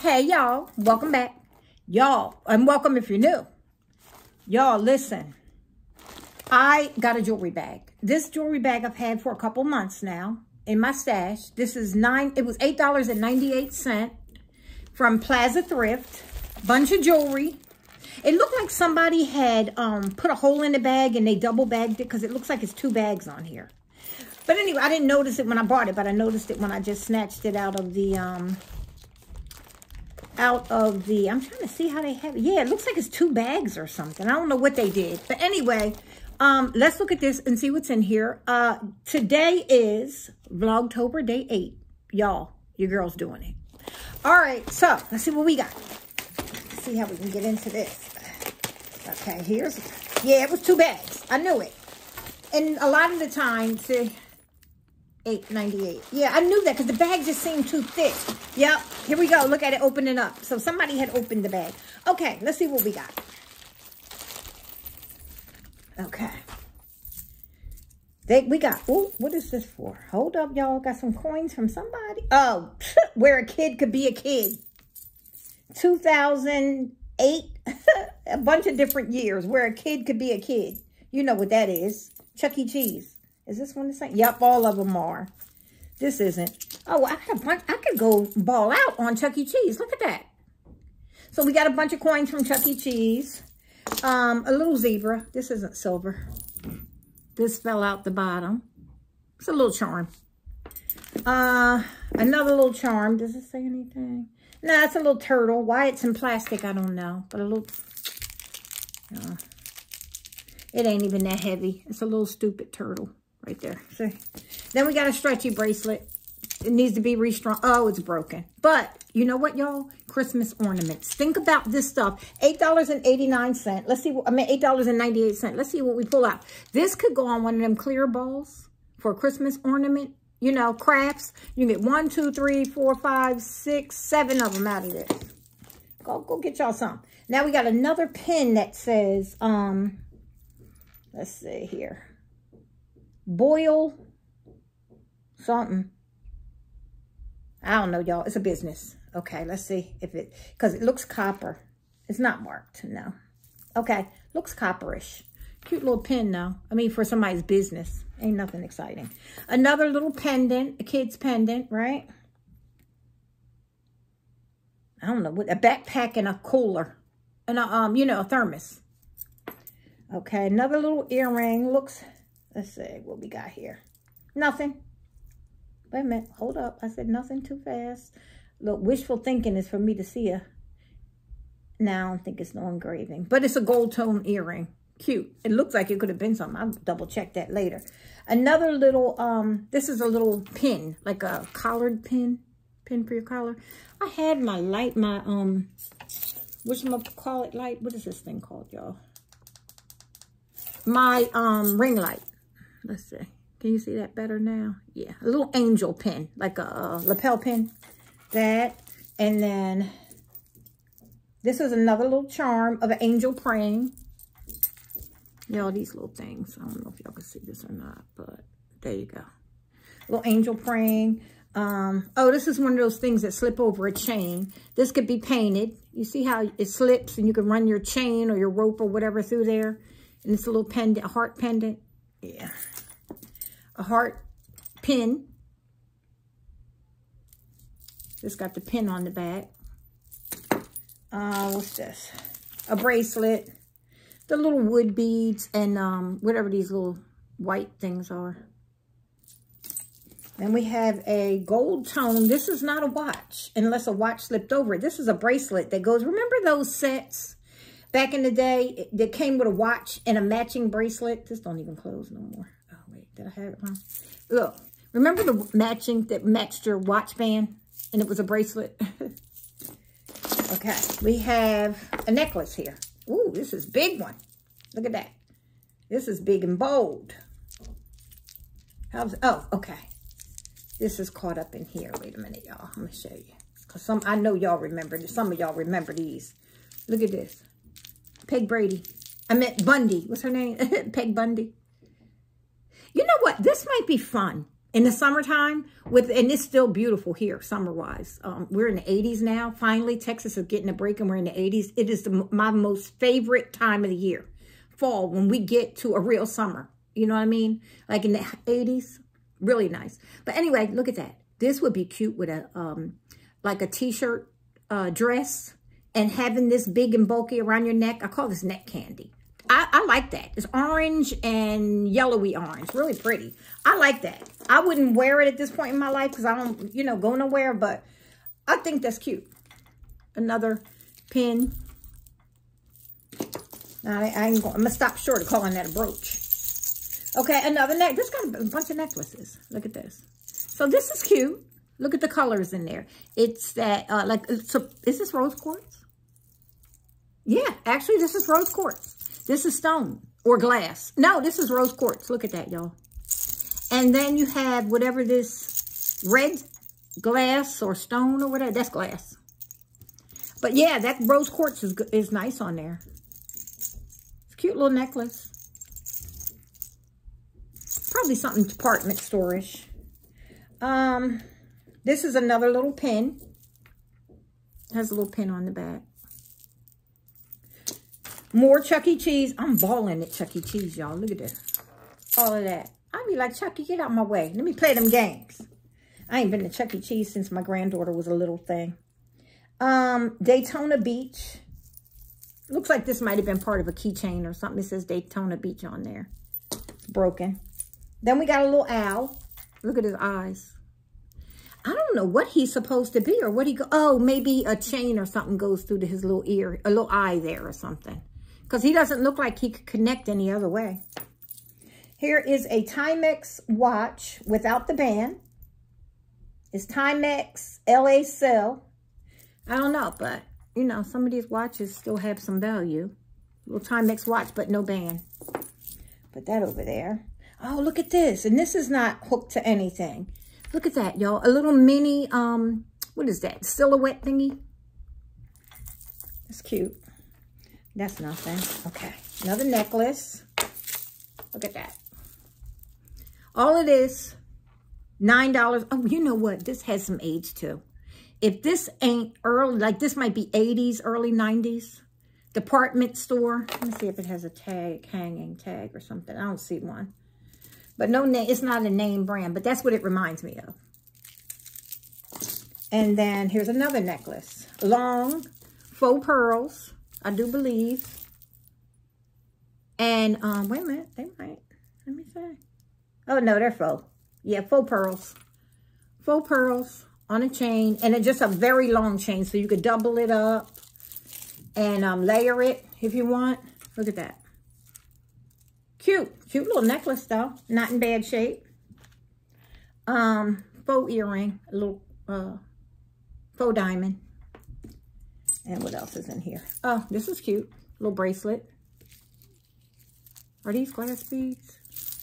Hey, y'all. Welcome back. Y'all, and welcome if you're new. Y'all, listen. I got a jewelry bag. This jewelry bag I've had for a couple months now in my stash. This is nine, it was $8.98 from Plaza Thrift. Bunch of jewelry. It looked like somebody had um, put a hole in the bag and they double bagged it because it looks like it's two bags on here. But anyway, I didn't notice it when I bought it, but I noticed it when I just snatched it out of the, um, out of the, I'm trying to see how they have. Yeah, it looks like it's two bags or something. I don't know what they did. But anyway, um, let's look at this and see what's in here. Uh, today is Vlogtober Day 8. Y'all, your girl's doing it. All right, so let's see what we got. Let's see how we can get into this. Okay, here's, yeah, it was two bags. I knew it. And a lot of the time, see, eight ninety eight. Yeah, I knew that because the bag just seemed too thick. Yep, here we go. Look at it opening up. So somebody had opened the bag. Okay, let's see what we got. Okay. They, we got, oh, what is this for? Hold up, y'all. Got some coins from somebody. Oh, where a kid could be a kid. 2008. a bunch of different years where a kid could be a kid. You know what that is. Chuck E. Cheese. Is this one the same? Yep, all of them are. This isn't. Oh, I got a bunch. I could go ball out on Chuck E. Cheese. Look at that. So we got a bunch of coins from Chuck E. Cheese. Um, a little zebra. This isn't silver. This fell out the bottom. It's a little charm. Uh, another little charm. Does it say anything? No, it's a little turtle. Why it's in plastic, I don't know. But a little... Uh, it ain't even that heavy. It's a little stupid turtle right there. See? Then we got a stretchy bracelet. It needs to be restrung. Oh, it's broken. But you know what, y'all? Christmas ornaments. Think about this stuff. $8.89. Let's see. What, I mean, $8.98. Let's see what we pull out. This could go on one of them clear balls for a Christmas ornament. You know, crafts. You get one, two, three, four, five, six, seven of them out of this. Go, go get y'all some. Now we got another pin that says, um, let's see here. Boil something. I don't know, y'all. It's a business. Okay, let's see if it, because it looks copper. It's not marked, no. Okay, looks copperish. Cute little pin, though. I mean, for somebody's business. Ain't nothing exciting. Another little pendant, a kid's pendant, right? I don't know, with a backpack and a cooler. And a, um, you know, a thermos. Okay, another little earring. Looks, let's see what we got here. Nothing. Wait a minute. Hold up. I said nothing too fast. Look, wishful thinking is for me to see a... Now, I don't think it's no engraving. But it's a gold tone earring. Cute. It looks like it could have been something. I'll double check that later. Another little, um, this is a little pin. Like a collared pin. Pin for your collar. I had my light, my, um, which call it light? What is this thing called, y'all? My, um, ring light. Let's see. Can you see that better now? Yeah, a little angel pin, like a lapel pin. That, and then this is another little charm of an angel praying. Y'all, these little things. I don't know if y'all can see this or not, but there you go. Little angel praying. Um, oh, this is one of those things that slip over a chain. This could be painted. You see how it slips and you can run your chain or your rope or whatever through there. And it's a little pendant, a heart pendant. Yeah a heart pin. It's got the pin on the back. Uh, what's this? A bracelet. The little wood beads and um, whatever these little white things are. Then we have a gold tone. This is not a watch, unless a watch slipped over it. This is a bracelet that goes, remember those sets back in the day that came with a watch and a matching bracelet? This don't even close no more. Oh, wait, did I have it wrong? Look, remember the matching that matched your watch band? And it was a bracelet? okay, we have a necklace here. Ooh, this is big one. Look at that. This is big and bold. How's, oh, okay. This is caught up in here. Wait a minute, y'all. I'm going to show you. Because some, I know y'all remember. Some of y'all remember these. Look at this. Peg Brady. I meant Bundy. What's her name? Peg Bundy. You know what? This might be fun in the summertime with and it's still beautiful here summer wise um, we're in the 80s now finally texas is getting a break and we're in the 80s it is the, my most favorite time of the year fall when we get to a real summer you know what i mean like in the 80s really nice but anyway look at that this would be cute with a um like a t-shirt uh dress and having this big and bulky around your neck i call this neck candy I, I, like that. It's orange and yellowy orange. Really pretty. I like that. I wouldn't wear it at this point in my life because I don't, you know, go nowhere. But I think that's cute. Another pin. I, I ain't going, I'm going to stop short of calling that a brooch. Okay, another neck. This got a bunch of necklaces. Look at this. So this is cute. Look at the colors in there. It's that, uh, like, so is this rose quartz? Yeah, actually, this is rose quartz. This is stone or glass. No, this is rose quartz. Look at that, y'all. And then you have whatever this red glass or stone or whatever. That's glass. But yeah, that rose quartz is, is nice on there. It's a cute little necklace. Probably something department store-ish. Um, this is another little pin. Has a little pin on the back. More Chuck E. Cheese. I'm balling at Chuck E. Cheese, y'all. Look at this. All of that. I'd be like, Chucky, get out my way. Let me play them games. I ain't been to Chuck E. Cheese since my granddaughter was a little thing. Um, Daytona Beach. Looks like this might have been part of a keychain or something. It says Daytona Beach on there. It's broken. Then we got a little owl. Look at his eyes. I don't know what he's supposed to be or what he go. Oh, maybe a chain or something goes through to his little ear, a little eye there or something. Because he doesn't look like he could connect any other way. Here is a Timex watch without the band. It's Timex LA Cell. I don't know, but, you know, some of these watches still have some value. Little Timex watch, but no band. Put that over there. Oh, look at this. And this is not hooked to anything. Look at that, y'all. A little mini, um, what is that? Silhouette thingy. That's cute. That's nothing. Okay. Another necklace. Look at that. All it is, $9. Oh, you know what? This has some age too. If this ain't early, like this might be 80s, early 90s, department store. Let me see if it has a tag, hanging tag or something. I don't see one. But no name, it's not a name brand, but that's what it reminds me of. And then here's another necklace. Long, faux pearls. I do believe. And, um, wait a minute. They might. Let me see. Oh, no, they're faux. Yeah, faux pearls. Faux pearls on a chain. And it's just a very long chain. So you could double it up and um, layer it if you want. Look at that. Cute. Cute little necklace, though. Not in bad shape. Um, faux earring. A little uh, faux diamond. And what else is in here? Oh, this is cute. Little bracelet. Are these glass beads?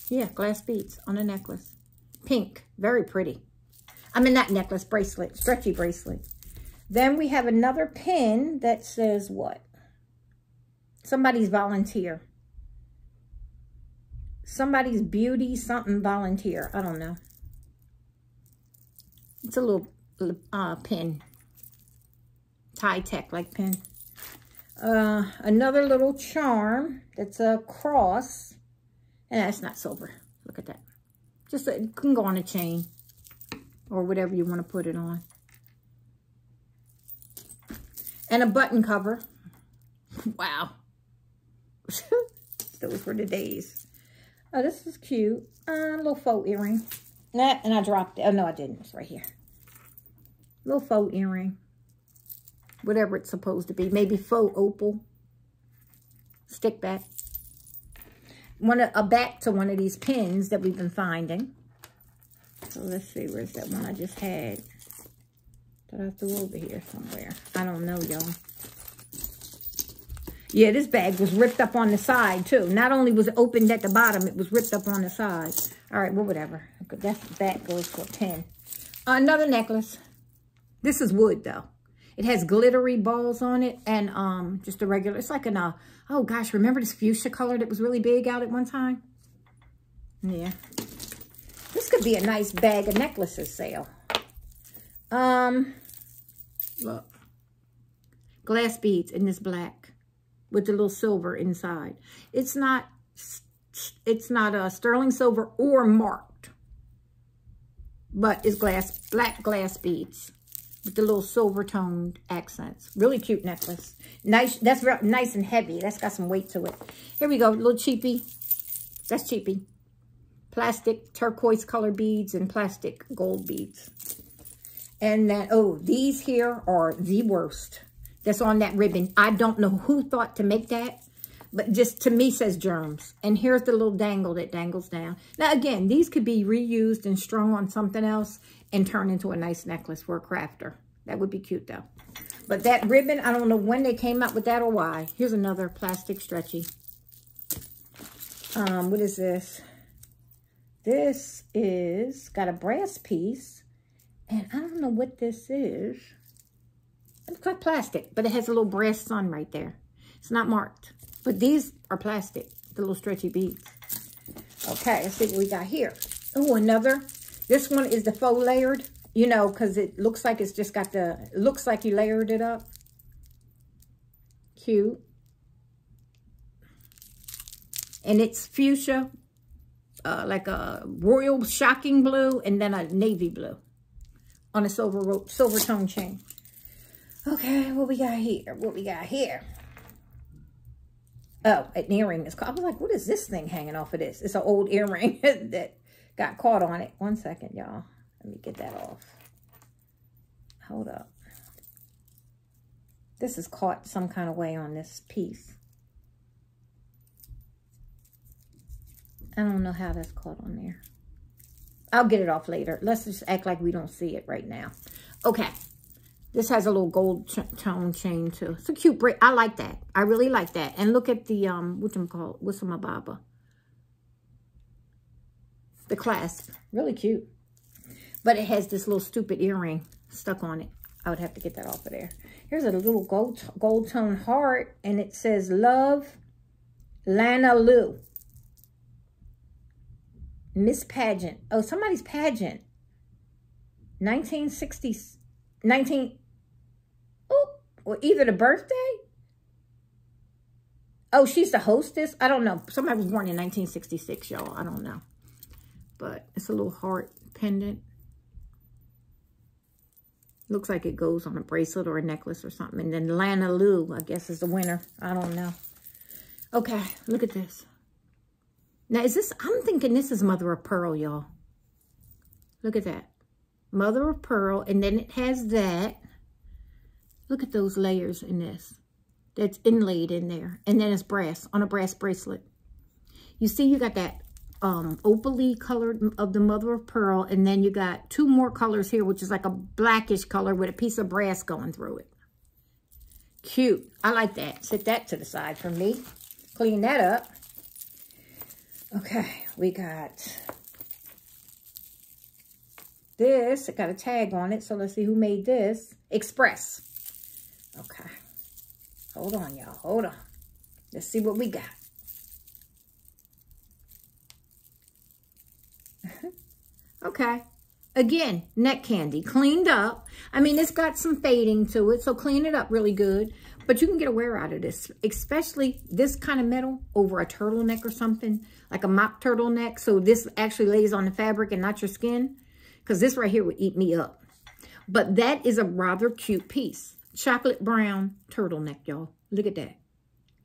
Yeah, glass beads on a necklace. Pink. Very pretty. I mean, not necklace, bracelet. Stretchy bracelet. Then we have another pin that says what? Somebody's volunteer. Somebody's beauty something volunteer. I don't know. It's a little uh, pin. Tie-tack like pin. Uh, another little charm that's a cross. And that's not silver. Look at that. Just a, it can go on a chain or whatever you want to put it on. And a button cover. Wow. Those were the days. Oh, this is cute. Uh, a little faux earring. Nah, and I dropped it. Oh, no, I didn't. It's right here. Little faux earring whatever it's supposed to be. Maybe faux opal. Stick back. One a back to one of these pins that we've been finding. So let's see, where's that one I just had? That I threw over here somewhere. I don't know, y'all. Yeah, this bag was ripped up on the side, too. Not only was it opened at the bottom, it was ripped up on the side. All right, well, whatever. That's, that goes for 10. Another necklace. This is wood, though. It has glittery balls on it and um, just a regular, it's like an, uh, oh gosh, remember this fuchsia color that was really big out at one time? Yeah. This could be a nice bag of necklaces sale. Um, look. Glass beads in this black with the little silver inside. It's not, it's not a sterling silver or marked, but it's glass, black glass beads with the little silver toned accents. Really cute necklace. Nice, that's nice and heavy. That's got some weight to it. Here we go, little cheapy. That's cheapy. Plastic turquoise color beads and plastic gold beads. And then, oh, these here are the worst that's on that ribbon. I don't know who thought to make that, but just to me says germs. And here's the little dangle that dangles down. Now, again, these could be reused and strung on something else and turn into a nice necklace for a crafter. That would be cute, though. But that ribbon, I don't know when they came out with that or why. Here's another plastic stretchy. Um, what is this? This is got a brass piece. And I don't know what this is. It's got plastic, but it has a little brass sun right there. It's not marked. But these are plastic, the little stretchy beads. Okay, let's see what we got here. Oh, another. This one is the faux layered, you know, because it looks like it's just got the, looks like you layered it up. Cute. And it's fuchsia, uh, like a royal shocking blue, and then a navy blue on a silver rope, silver tone chain. Okay, what we got here? What we got here? Oh, an earring. Is I was like, what is this thing hanging off of this? It's an old earring that got caught on it. One second, y'all. Let me get that off. Hold up. This is caught some kind of way on this piece. I don't know how that's caught on there. I'll get it off later. Let's just act like we don't see it right now. Okay. This has a little gold ch tone chain too. It's a cute braid. I like that. I really like that. And look at the, um, my baba? The clasp. Really cute. But it has this little stupid earring stuck on it. I would have to get that off of there. Here's a little gold, gold tone heart. And it says, Love, Lana Lou. Miss Pageant. Oh, somebody's pageant. 1960, 19, oh, or either the birthday. Oh, she's the hostess. I don't know. Somebody was born in 1966, y'all. I don't know. But it's a little heart pendant. Looks like it goes on a bracelet or a necklace or something. And then Lana Lou, I guess, is the winner. I don't know. Okay, look at this. Now, is this, I'm thinking this is mother of pearl, y'all. Look at that. Mother of pearl. And then it has that. Look at those layers in this. That's inlaid in there. And then it's brass, on a brass bracelet. You see you got that um, opaly colored of the mother of pearl. And then you got two more colors here, which is like a blackish color with a piece of brass going through it. Cute. I like that. Set that to the side for me. Clean that up. Okay, we got this. It got a tag on it, so let's see who made this. Express. Okay. Hold on, y'all. Hold on. Let's see what we got. okay. Again, neck candy. Cleaned up. I mean, it's got some fading to it, so clean it up really good. But you can get a wear out of this, especially this kind of metal over a turtleneck or something, like a mock turtleneck. So this actually lays on the fabric and not your skin, because this right here would eat me up. But that is a rather cute piece. Chocolate brown turtleneck, y'all. Look at that.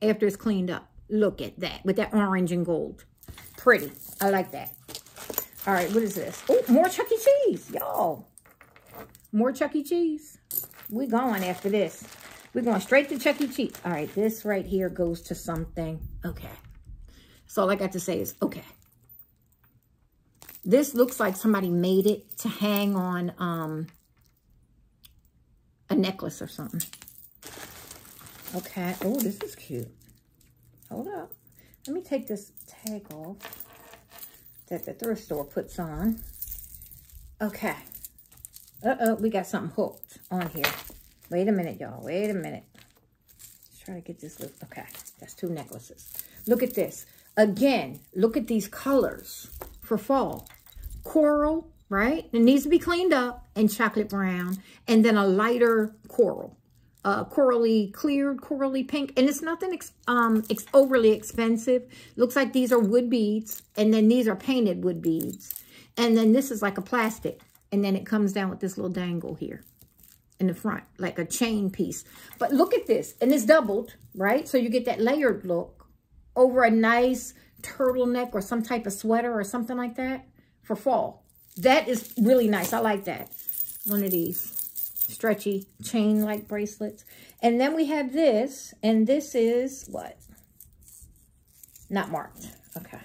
After it's cleaned up. Look at that with that orange and gold. Pretty. I like that. All right, what is this? Oh, more Chuck E. Cheese, y'all. More Chuck E. Cheese. we going after this. We're going straight to Chuck E. Cheese. All right, this right here goes to something. Okay. So all I got to say is, okay. This looks like somebody made it to hang on um, a necklace or something. Okay. Oh, this is cute. Hold up. Let me take this tag off that the thrift store puts on. Okay. Uh-oh, we got something hooked on here. Wait a minute, y'all. Wait a minute. Let's try to get this. Look. Okay, that's two necklaces. Look at this. Again, look at these colors for fall. coral, right? It needs to be cleaned up and chocolate brown. And then a lighter coral. Uh, corally cleared, corally pink. And it's nothing ex um, ex overly expensive. Looks like these are wood beads. And then these are painted wood beads. And then this is like a plastic. And then it comes down with this little dangle here in the front, like a chain piece. But look at this. And it's doubled, right? So you get that layered look over a nice turtleneck or some type of sweater or something like that for fall. That is really nice. I like that. One of these stretchy chain-like bracelets. And then we have this, and this is what? Not marked. Okay.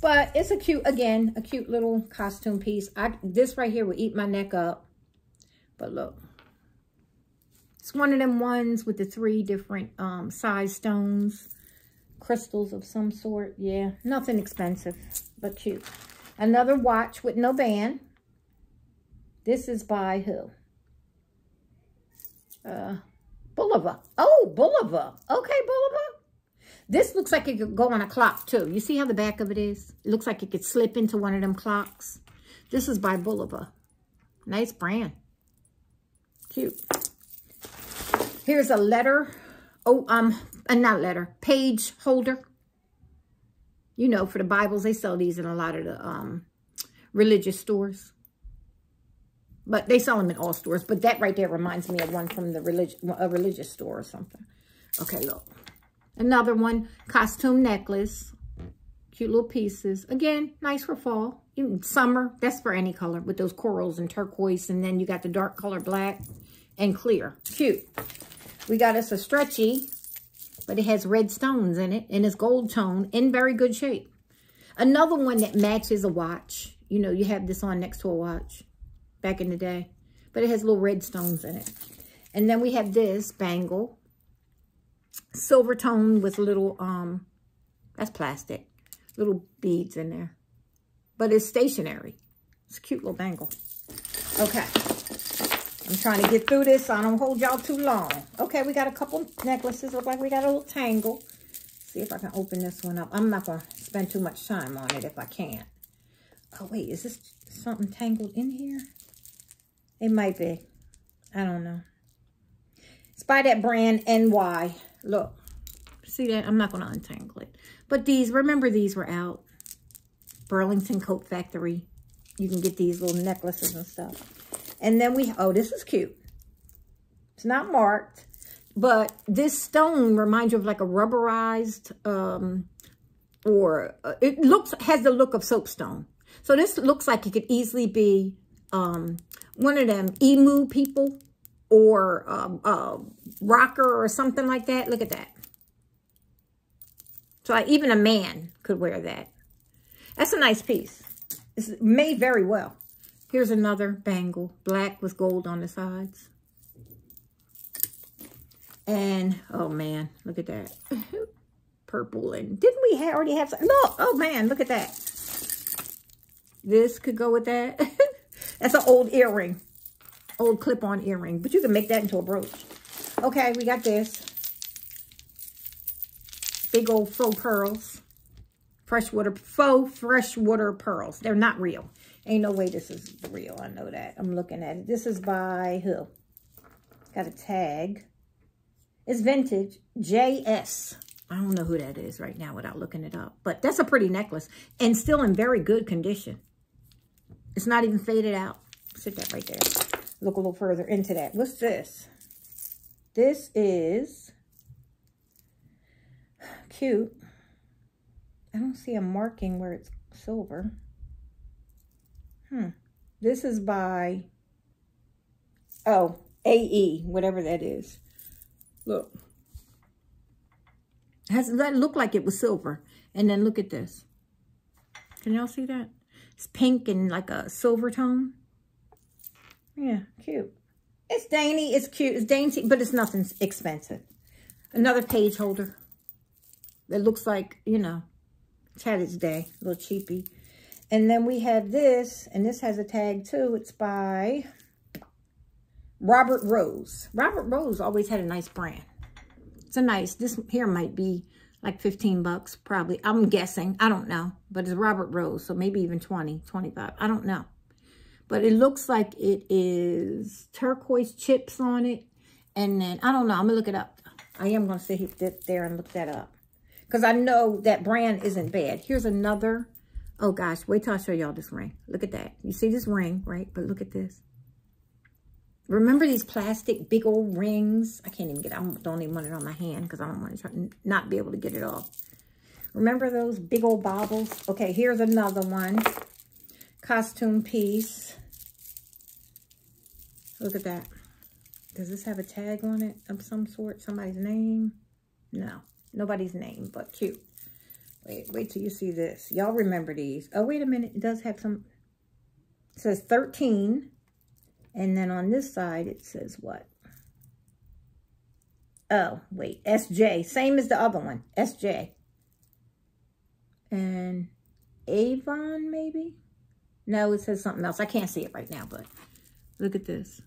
But it's a cute, again, a cute little costume piece. I This right here will eat my neck up. But look. It's one of them ones with the three different um, size stones. Crystals of some sort. Yeah, nothing expensive, but cute. Another watch with no band. This is by who? Uh, Bulova. Oh, Bulova. Okay, Bulova. This looks like it could go on a clock, too. You see how the back of it is? It looks like it could slip into one of them clocks. This is by Bulova. Nice brand. Cute. Here's a letter. Oh, um, uh, not letter. Page holder. You know, for the Bibles, they sell these in a lot of the um, religious stores. But they sell them in all stores. But that right there reminds me of one from the religious a religious store or something. Okay, look. Another one, costume necklace. Cute little pieces. Again, nice for fall. Even summer, that's for any color with those corals and turquoise. And then you got the dark color black and clear. Cute. We got us a stretchy but it has red stones in it and it's gold tone in very good shape. Another one that matches a watch. You know, you have this on next to a watch back in the day, but it has little red stones in it. And then we have this bangle, silver tone with little, um, that's plastic, little beads in there, but it's stationary. It's a cute little bangle. Okay. I'm trying to get through this so I don't hold y'all too long. Okay, we got a couple necklaces. Look like we got a little tangle. See if I can open this one up. I'm not going to spend too much time on it if I can't. Oh, wait. Is this something tangled in here? It might be. I don't know. It's by that brand NY. Look. See that? I'm not going to untangle it. But these, remember these were out. Burlington Coat Factory. You can get these little necklaces and stuff. And then we, oh, this is cute. It's not marked, but this stone reminds you of like a rubberized, um, or uh, it looks, has the look of soapstone. So this looks like it could easily be um, one of them emu people or um, a rocker or something like that. Look at that. So like, even a man could wear that. That's a nice piece. It's made very well. Here's another bangle, black with gold on the sides. And, oh man, look at that. Purple. And didn't we ha already have some? Look, oh man, look at that. This could go with that. That's an old earring. Old clip-on earring. But you can make that into a brooch. Okay, we got this. Big old faux pearls. Freshwater, faux freshwater pearls. They're not real. Ain't no way this is real. I know that. I'm looking at it. This is by who? Got a tag. It's vintage. JS. I don't know who that is right now without looking it up. But that's a pretty necklace. And still in very good condition. It's not even faded out. Sit that right there. Look a little further into that. What's this? This is cute. I don't see a marking where it's silver. Hmm. This is by, oh, AE, whatever that is. Look. Has that look like it was silver? And then look at this. Can y'all see that? It's pink and like a silver tone. Yeah, cute. It's dainty, it's cute, it's dainty, but it's nothing expensive. Another page holder that looks like, you know, it's had its day, a little cheapy. And then we have this, and this has a tag too. It's by Robert Rose. Robert Rose always had a nice brand. It's a nice, this here might be like 15 bucks, probably. I'm guessing. I don't know. But it's Robert Rose, so maybe even 20, 25. I don't know. But it looks like it is turquoise chips on it. And then, I don't know. I'm going to look it up. I am going to sit there and look that up. Because I know that brand isn't bad. Here's another. Oh, gosh. Wait till I show y'all this ring. Look at that. You see this ring, right? But look at this. Remember these plastic big old rings? I can't even get. I don't even want it on my hand because I don't want to try, not be able to get it off. Remember those big old baubles? Okay, here's another one. Costume piece. Look at that. Does this have a tag on it of some sort? Somebody's name? No, nobody's name, but cute. Wait, wait till you see this. Y'all remember these. Oh, wait a minute. It does have some. It says 13. And then on this side, it says what? Oh, wait, SJ. Same as the other one, SJ. And Avon, maybe? No, it says something else. I can't see it right now, but look at this.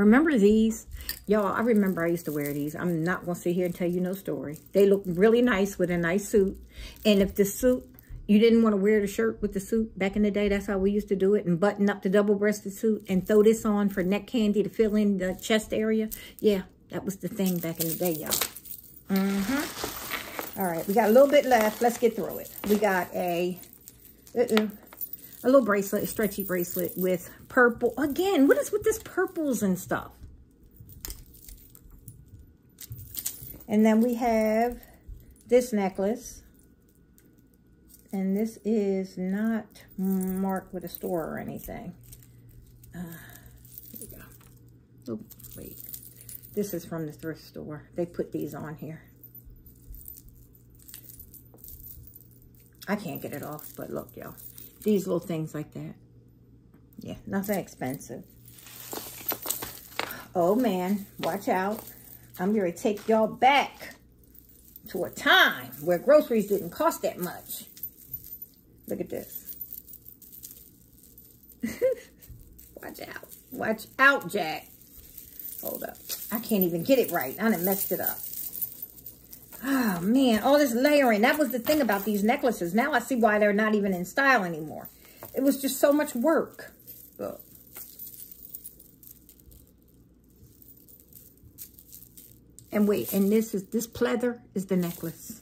Remember these? Y'all, I remember I used to wear these. I'm not going to sit here and tell you no story. They look really nice with a nice suit. And if the suit you didn't want to wear the shirt with the suit back in the day. That's how we used to do it and button up the double-breasted suit and throw this on for neck candy to fill in the chest area. Yeah, that was the thing back in the day, y'all. Mm-hmm. All right, we got a little bit left. Let's get through it. We got a, uh a little bracelet, a stretchy bracelet with purple. Again, what is with this purples and stuff? And then we have this necklace. And this is not marked with a store or anything. Uh, here we go. Oh, wait. This is from the thrift store. They put these on here. I can't get it off, but look, y'all. These little things like that. Yeah, nothing expensive. Oh, man. Watch out. I'm going to take y'all back to a time where groceries didn't cost that much. Look at this. Watch out. Watch out, Jack. Hold up. I can't even get it right. I done messed it up. Oh, man. All this layering. That was the thing about these necklaces. Now I see why they're not even in style anymore. It was just so much work. Look. And wait, and this is, this pleather is the necklace.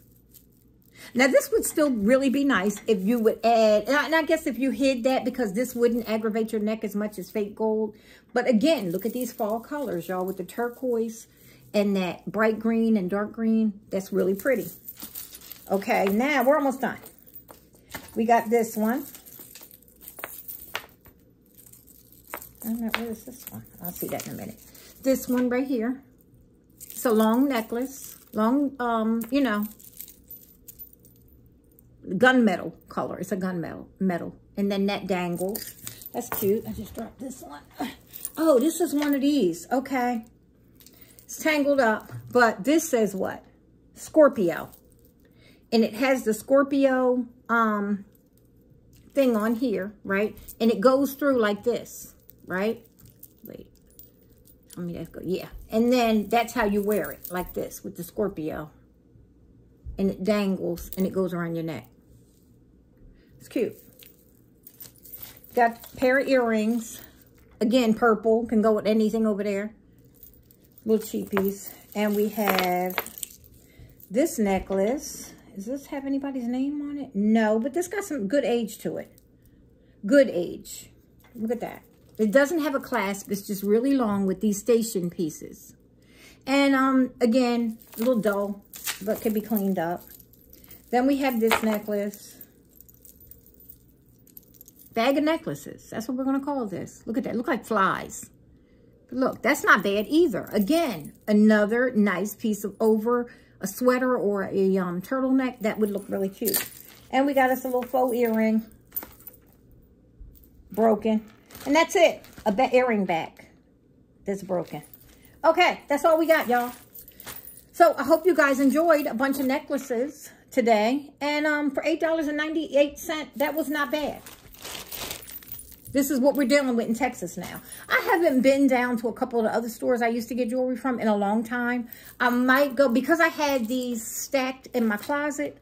Now, this would still really be nice if you would add, and I, and I, guess if you hid that because this wouldn't aggravate your neck as much as fake gold. But again, look at these fall colors, y'all, with the turquoise and that bright green and dark green. That's really pretty. Okay, now we're almost done. We got this one. I don't know, where is this one? I'll see that in a minute. This one right here. It's a long necklace. Long, um, you know, gunmetal color. It's a gunmetal metal. And then that dangles. That's cute. I just dropped this one. Oh, this is one of these. Okay. It's tangled up. But this says what? Scorpio. And it has the Scorpio um, thing on here, right? And it goes through like this, right? Wait. Let me just go. Yeah. And then that's how you wear it, like this, with the Scorpio. And it dangles, and it goes around your neck. It's cute. Got pair of earrings. Again, purple. Can go with anything over there. Little cheapies. And we have this necklace. Does this have anybody's name on it? No, but this got some good age to it. Good age. Look at that. It doesn't have a clasp. It's just really long with these station pieces. And um, again, a little dull, but can be cleaned up. Then we have this necklace bag of necklaces. That's what we're going to call this. Look at that. Look like flies. Look, that's not bad either. Again, another nice piece of over a sweater or a um, turtleneck. That would look really cute. And we got us a little faux earring. Broken. And that's it. A earring back that's broken. Okay, that's all we got, y'all. So I hope you guys enjoyed a bunch of necklaces today. And um, for $8.98, that was not bad. This is what we're dealing with in Texas now. I haven't been down to a couple of the other stores I used to get jewelry from in a long time. I might go, because I had these stacked in my closet,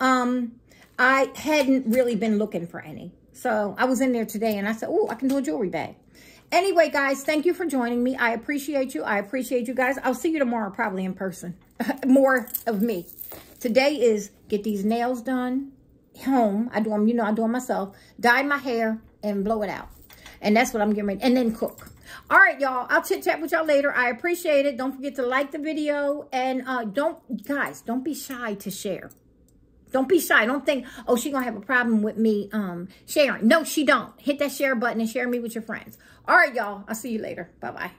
um, I hadn't really been looking for any. So I was in there today and I said, oh, I can do a jewelry bag. Anyway, guys, thank you for joining me. I appreciate you. I appreciate you guys. I'll see you tomorrow, probably in person. More of me. Today is get these nails done home. I do them, you know, I do them myself. Dye my hair and blow it out. And that's what I'm getting ready. And then cook. All right, y'all. I'll chit-chat with y'all later. I appreciate it. Don't forget to like the video. And uh, don't, guys, don't be shy to share. Don't be shy. Don't think, oh, she going to have a problem with me um, sharing. No, she don't. Hit that share button and share me with your friends. All right, y'all. I'll see you later. Bye-bye.